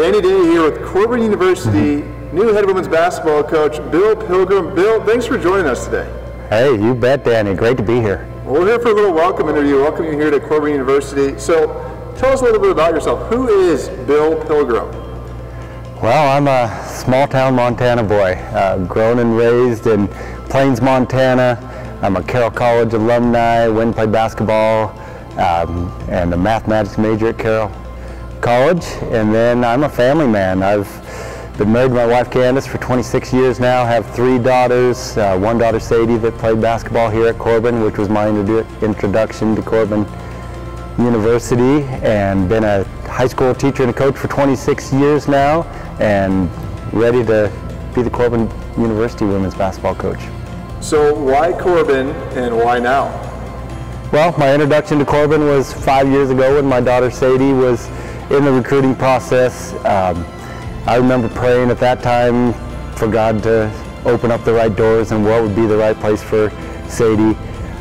Danny Day here with Corban University new head women's basketball coach Bill Pilgeram. Bill, thanks for joining us today. Hey, you bet, Danny. Great to be here. Well, we're here for a little welcome interview. Welcome you here to Corban University. So, tell us a little bit about yourself. Who is Bill Pilgeram? Well, I'm a small town Montana boy, uh, grown and raised in Plains, Montana. I'm a Carroll College alumni, went and played basketball, um, and a mathematics major at Carroll College. And then I'm a family man. I've been married to my wife Candace for 26 years now, have three daughters, uh, one daughter Sadie that played basketball here at Corban, which was my introduction to Corban University, and been a high school teacher and a coach for 26 years now, and ready to be the Corban University women's basketball coach. So why Corban and why now? Well, my introduction to Corban was five years ago when my daughter Sadie was in the recruiting process. Um, I remember praying at that time for God to open up the right doors and what would be the right place for Sadie.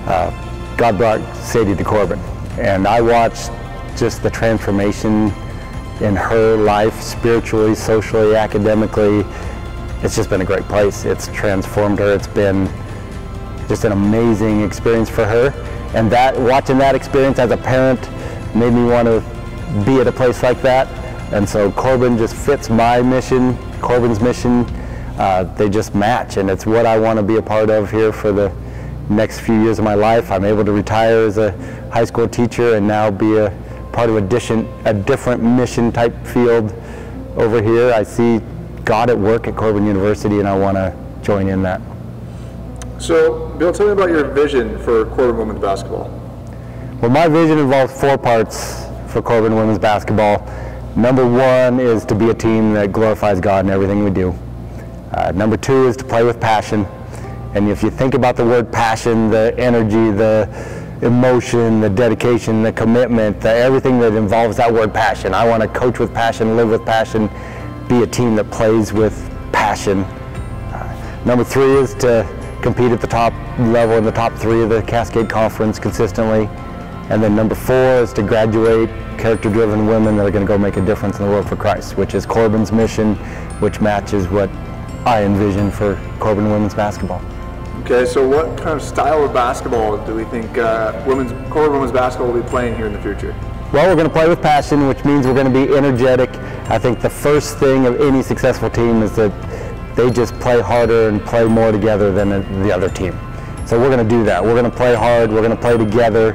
Uh, God brought Sadie to Corban and I watched just the transformation in her life, spiritually, socially, academically. It's just been a great place. It's transformed her. It's been just an amazing experience for her. And that watching that experience as a parent made me want to be at a place like that. And so Corban just fits my mission, Corban's mission. Uh, they just match, and it's what I want to be a part of here for the next few years of my life. I'm able to retire as a high school teacher and now be a part of a, different, a different mission type field over here. I see God at work at Corban University, and I want to join in that. So, Bill, tell me about your vision for Corban women's basketball. Well, my vision involves four parts for Corban women's basketball. Number one is to be a team that glorifies God in everything we do. Uh, number two is to play with passion. And if you think about the word passion, the energy, the emotion, the dedication, the commitment, the, everything that involves that word passion. I want to coach with passion, live with passion, be a team that plays with passion. Uh, number three is to compete at the top level in the top three of the Cascade Conference consistently. And then number four is to graduate character-driven women that are going to go make a difference in the world for Christ, which is Corban's mission, which matches what I envision for Corban women's basketball. Okay, so what kind of style of basketball do we think uh, women's Corban women's basketball will be playing here in the future? Well, we're going to play with passion, which means we're going to be energetic. I think the first thing of any successful team is that they just play harder and play more together than the other team. So we're going to do that. We're going to play hard. We're going to play together.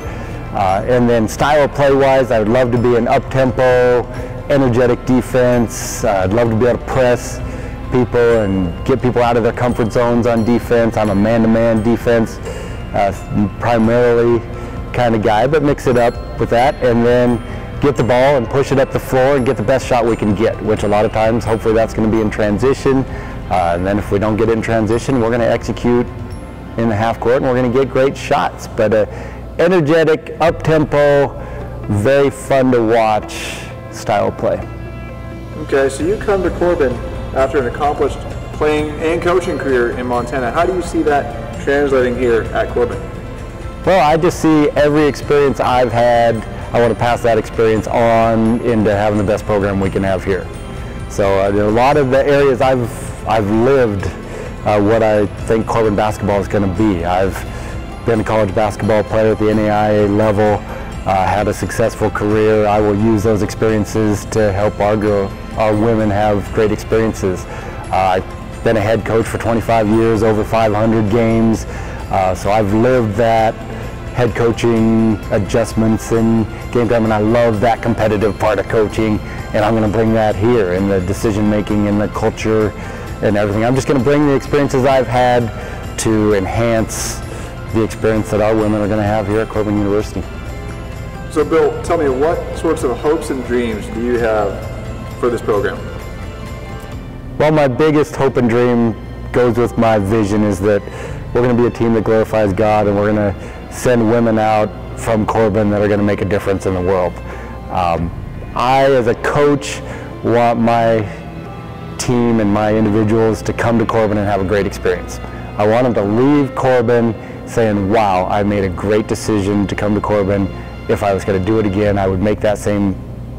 Uh, and then style play wise, I would love to be an up-tempo, energetic defense. Uh, I'd love to be able to press people and get people out of their comfort zones on defense. I'm a man-to-man -man defense, uh, primarily kind of guy, but mix it up with that and then get the ball and push it up the floor and get the best shot we can get, which a lot of times, hopefully that's going to be in transition. Uh, and then if we don't get in transition, we're going to execute in the half court and we're going to get great shots. But uh, energetic, up-tempo, very fun to watch style play. Okay, so you come to Corban after an accomplished playing and coaching career in Montana. How do you see that translating here at Corban? Well, I just see every experience I've had, I want to pass that experience on into having the best program we can have here. So uh, a lot of the areas I've, I've lived uh, what I think Corban basketball is going to be. I've been a college basketball player at the NAIA level, uh, had a successful career. I will use those experiences to help our, girl, our women have great experiences. Uh, I've been a head coach for 25 years, over 500 games, uh, so I've lived that head coaching adjustments and game time, and I love that competitive part of coaching, and I'm going to bring that here in the decision making and the culture and everything. I'm just going to bring the experiences I've had to enhance the experience that our women are going to have here at Corban University. So Bill, tell me what sorts of hopes and dreams do you have for this program? Well, my biggest hope and dream goes with my vision is that we're going to be a team that glorifies God and we're going to send women out from Corban that are going to make a difference in the world. Um, I, as a coach, want my team and my individuals to come to Corban and have a great experience. I want them to leave Corban saying, wow, I made a great decision to come to Corban. If I was going to do it again, I would make that same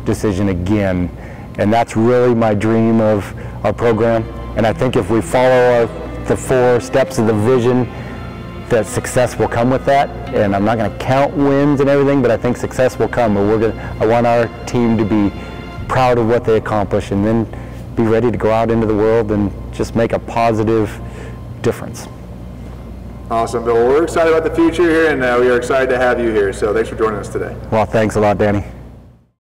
decision again And that's really my dream of our program. And I think if we follow our, the four steps of the vision, that success will come with that. And I'm not going to count wins and everything, but I think success will come. But we're going I want our team to be proud of what they accomplish and then be ready to go out into the world and just make a positive difference. Awesome, Bill. We're excited about the future here, and uh, we are excited to have you here. So thanks for joining us today. Well, thanks a lot, Danny.